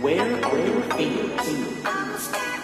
Where are your feet?